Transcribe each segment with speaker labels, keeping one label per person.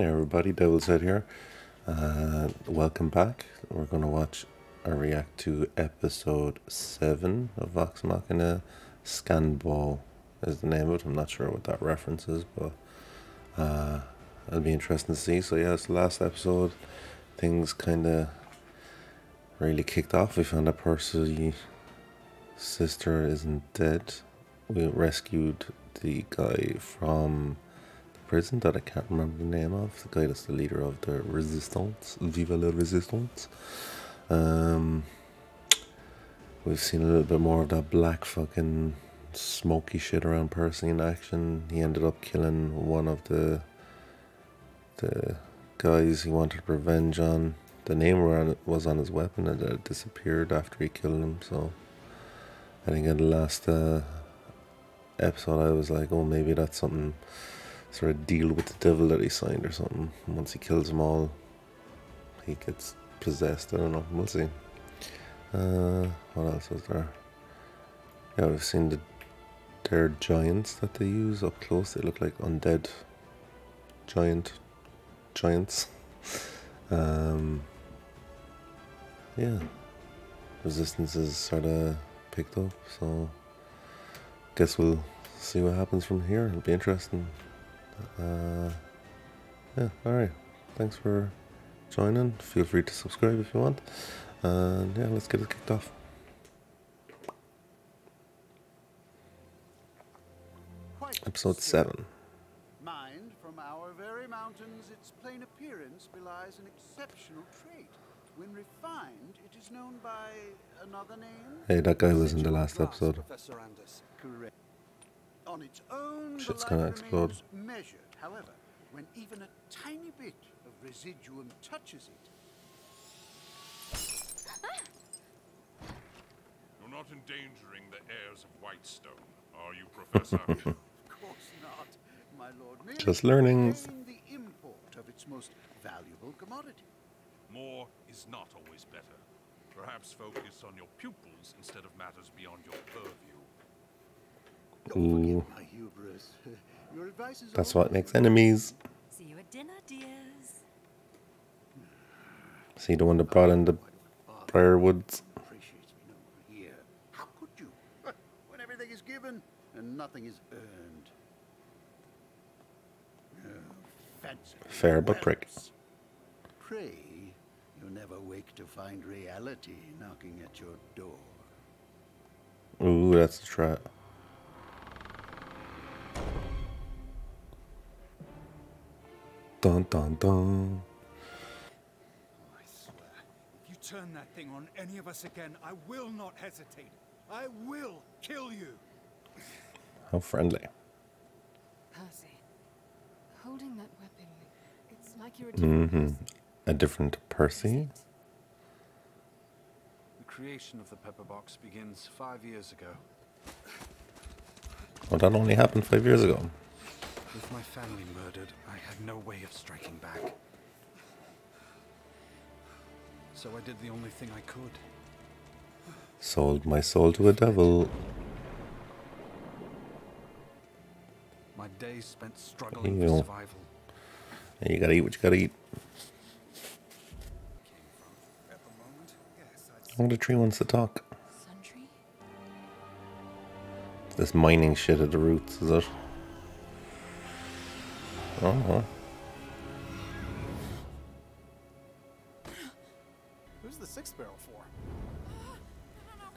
Speaker 1: Hey everybody, Devil's Head here. Uh, welcome back. We're going to watch or react to episode 7 of Vox Machina. Scanbo is the name of it. I'm not sure what that reference is, but uh, it'll be interesting to see. So yeah, it's the last episode. Things kind of really kicked off. We found that Percy's sister isn't dead. We rescued the guy from prison that I can't remember the name of. The guy that's the leader of the Resistance, Viva la Resistance. Um, we've seen a little bit more of that black fucking smoky shit around Percy in action. He ended up killing one of the the guys he wanted revenge on. The name was on his weapon and it disappeared after he killed him. So I think in the last uh, episode I was like, oh, maybe that's something sort of deal with the devil that he signed or something. once he kills them all, he gets possessed. I don't know. We'll see. Uh, what else is there? Yeah, we've seen the their giants that they use up close. They look like undead giant giants. Um, yeah, resistance is sort of picked up. So, guess we'll see what happens from here. It'll be interesting. Uh, yeah, alright. Thanks for joining. Feel free to subscribe if you want. And yeah, let's get it kicked off. Episode 7.
Speaker 2: Mined from our very mountains, its plain appearance belies an exceptional trait. When refined, it is known by another name.
Speaker 1: Hey, that guy was in the last episode.
Speaker 2: Professor Anders. Correct. On its own,
Speaker 1: Shit's gonna explode.
Speaker 2: Measured, however, when even a tiny bit of residuum touches it.
Speaker 3: You're not endangering the heirs of Whitestone, are you, Professor?
Speaker 2: of course not, my lord. Merely
Speaker 1: Just learning.
Speaker 2: the import of its most valuable commodity.
Speaker 3: More is not always better. Perhaps focus on your pupils instead of matters beyond your purview.
Speaker 1: Ooh,
Speaker 2: My hubris. Your advice is
Speaker 1: that's what makes enemies.
Speaker 4: See you at dinner, dears.
Speaker 1: See the one that brought in the Briarwoods.
Speaker 2: appreciates me no more here. How could you? When everything is given and nothing is earned. Fancy
Speaker 1: Fair but prick.
Speaker 2: Pray you never wake to find reality knocking at your door.
Speaker 1: Ooh, that's a trap. Dun dun dun.
Speaker 5: I swear, if you turn that thing on any of us again, I will not hesitate. I will kill you.
Speaker 1: How friendly.
Speaker 4: Percy, holding that weapon, it's like you're a different
Speaker 1: Mm-hmm. A different Percy?
Speaker 6: The creation of the pepper box begins five years ago.
Speaker 1: Well, that only happened five years ago.
Speaker 6: With my family murdered, I had no way of striking back. So I did the only thing I could.
Speaker 1: Sold my soul to a devil.
Speaker 6: My days spent struggling
Speaker 1: Ew.
Speaker 6: for survival.
Speaker 1: And you gotta eat what you gotta eat.
Speaker 5: At the moment, I'd
Speaker 1: Oh, tree wants to talk. This mining shit at the roots, is it? Oh, well.
Speaker 5: Who's the six barrel for?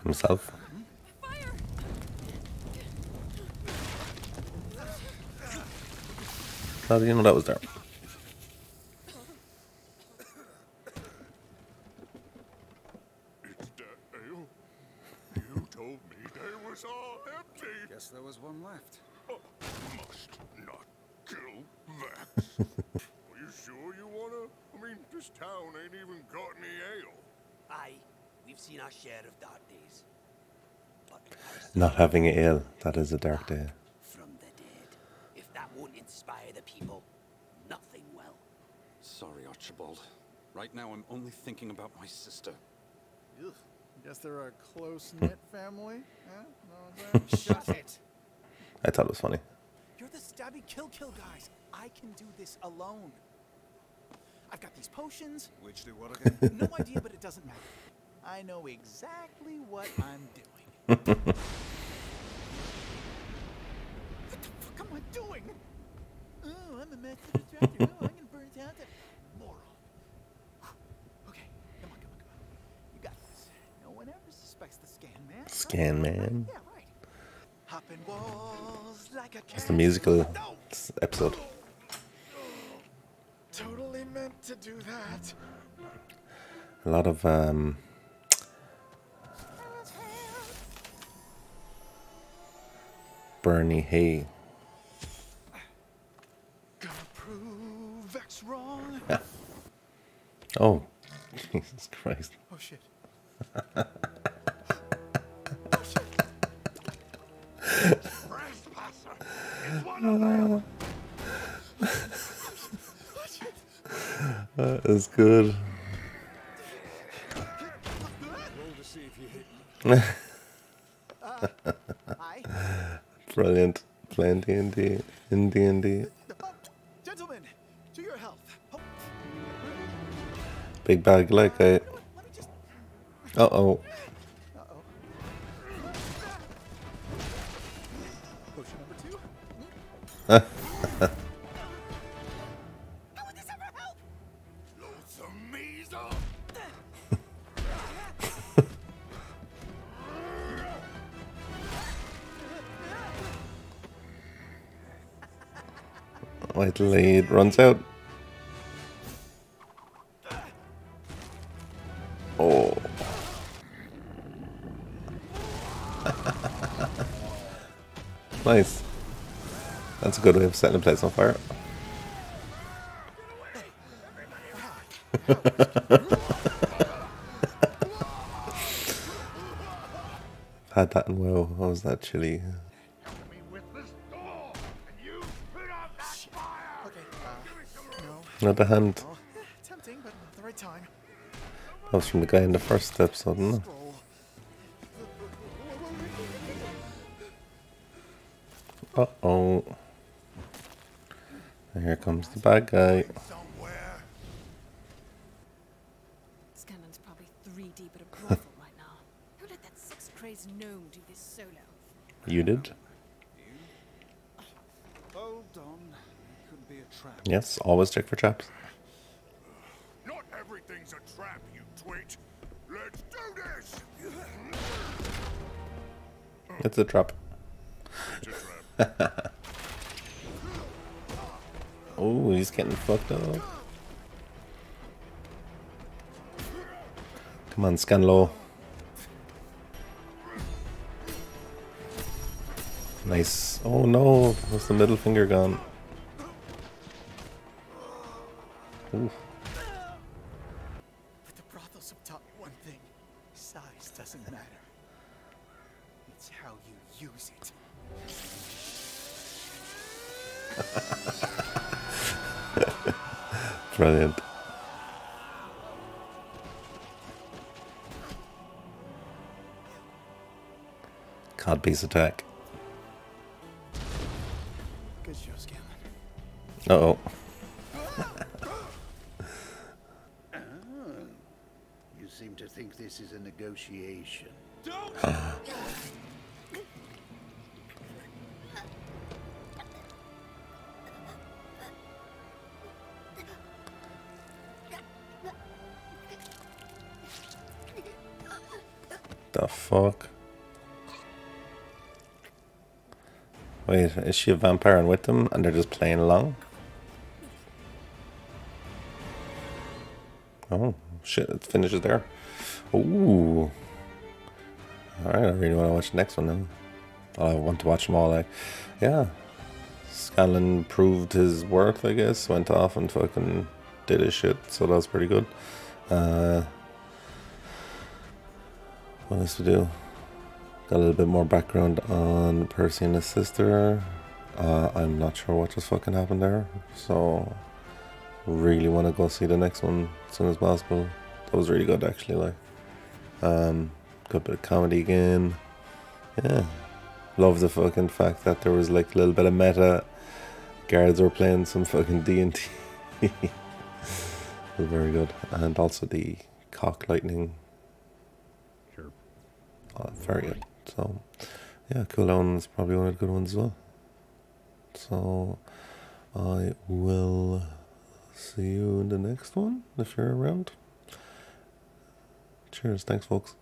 Speaker 1: himself.
Speaker 4: Fire!
Speaker 1: How do you know that was there?
Speaker 3: It's that ale. You told me they was all empty.
Speaker 5: Guess there was one left.
Speaker 3: Oh, must not kill that. Are you sure you wanna? I mean, this town ain't even got any ale.
Speaker 7: Aye, we've seen our share of dark days. But
Speaker 1: Not having a ale. That is a dark ah, day.
Speaker 7: from the dead? If that won't inspire the people, nothing will.
Speaker 6: Sorry, Archibald. Right now, I'm only thinking about my sister.
Speaker 5: Ugh. Guess they're a close hmm. knit family. Huh? No, Shut it.
Speaker 1: I thought it was funny.
Speaker 5: You're the stabby kill kill guys. I can do this alone. I've got these potions. Which do what again? no idea, but it doesn't matter. I know exactly what I'm doing. what the fuck am I doing? Oh, I'm a master distractor. Oh, I'm gonna burn down that moron. Okay, come on, come on, come on. You got this. No one ever suspects the scan man.
Speaker 1: Scan man.
Speaker 5: Yeah, right. Hopping walls like a
Speaker 1: It's the musical
Speaker 5: No!
Speaker 1: episode.
Speaker 5: To do that.
Speaker 1: A lot of um, Bernie Hay.
Speaker 5: Gonna prove Vex wrong.
Speaker 1: Oh, Jesus Christ.
Speaker 5: Oh shit. oh shit.
Speaker 3: Trespasser! It's one of them!
Speaker 1: That is good.
Speaker 3: Roll to see if you hit me.
Speaker 5: Hi.
Speaker 1: Brilliant. Playing D&D in D&D.
Speaker 5: Oh, gentlemen, to your health. Oh,
Speaker 1: Big bag like I...
Speaker 5: let me just.
Speaker 1: Uh-oh. Till lead runs out. Oh. nice. That's a good way of setting a place on fire. Had that in WoW. How was that chilly?
Speaker 5: No.
Speaker 1: Not the hand.
Speaker 5: Oh, tempting, but not the right time.
Speaker 1: That was from the guy in the first episode, no?
Speaker 5: Scroll.
Speaker 1: Uh oh. And here comes the bad guy.
Speaker 4: Scanlan's probably three deep at a brothel right now. Who let that sex-crazed gnome do this solo?
Speaker 1: You did?
Speaker 5: Hold on.
Speaker 1: Yes, always check for traps.
Speaker 3: Not everything's a trap, you twit! Let's do this!
Speaker 1: It's a trap.
Speaker 3: It's a trap.
Speaker 1: Oh, he's getting fucked up. Come on, Scanlan. Nice. Oh no, what's the middle finger gone? Ooh.
Speaker 5: But the brothels have taught me one thing. Size doesn't matter. It's how you use it.
Speaker 1: Brilliant. Codpiece attack.
Speaker 5: Good show, Scanlan.
Speaker 1: Uh oh.
Speaker 2: Seem to think this is a negotiation.
Speaker 1: The fuck? Wait, is she a vampire and with them and they're just playing along? Oh, shit, it finishes there. Ooh. Alright, I really want to watch the next one now. I want to watch them all, like, yeah. Scanlan proved his worth, I guess. Went off and fucking did his shit, so that was pretty good. Uh, what else to do? Got a little bit more background on Percy and his sister. Uh, I'm not sure what just fucking happened there, so really want to go see the next one as soon as possible. That was really good actually, like. Um, good bit of comedy again. Yeah. Love the fucking fact that there was like a little bit of meta. Guards were playing some fucking D&D. very good. And also the cock lightning.
Speaker 8: Sure.
Speaker 1: Oh, very good. So, yeah, Cool Down is probably one of the good ones as well. So, I will see you in the next one if you're around. Cheers. Thanks, folks.